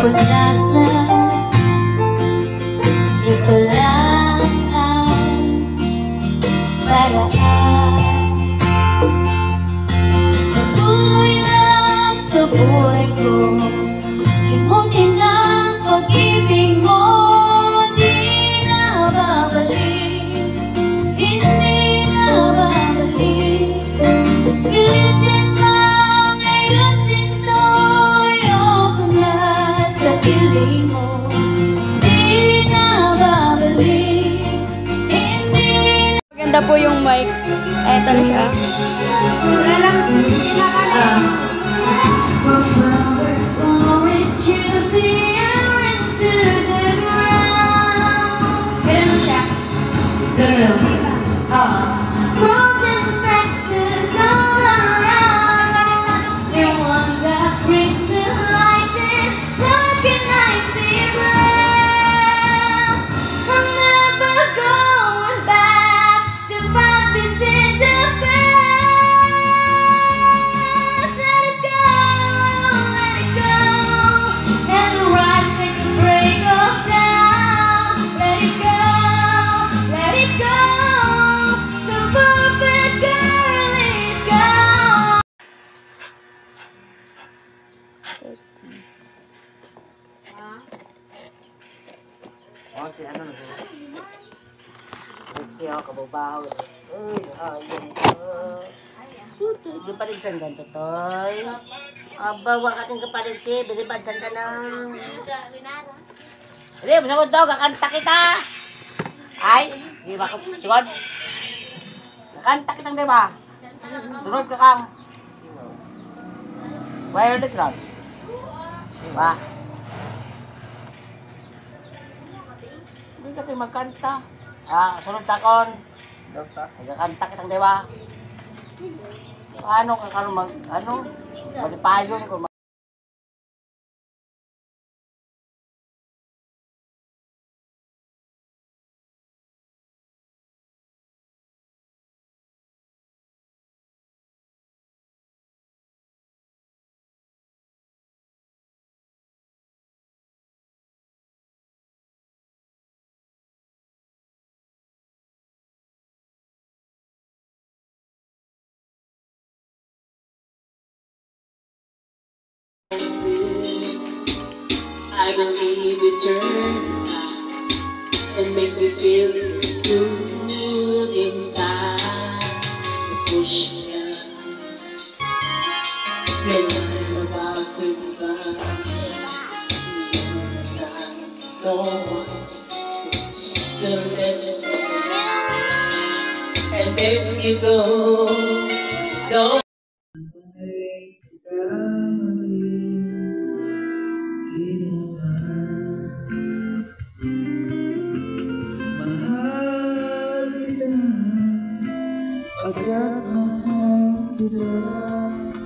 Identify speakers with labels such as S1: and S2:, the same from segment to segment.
S1: Podrás metal siya.
S2: Wala lang, kinakain.
S1: Ah.
S2: Siya.
S3: Kababaho. Uy, ayun ko. Sa ganito, toy. Aba, wak ating kapalig si, bilibad sa ka na. Hindi, daw, di ba ko? Kakanta di ba? Ka kang. Wireless lang. Di ba? Hindi ka tayo magkanta. Ah, sunod takon. Magkakanta kitang di ba? Paano ka karon mag, ano? Malipayon ko.
S4: I believe it turns and make me feel good inside. Push me when I'm about to inside. No one seems to listen, and if you go, don't.
S5: Pagkat mahal kita Iniisip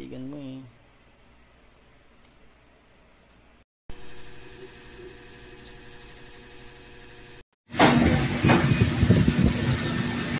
S6: Kaibigan mo eh.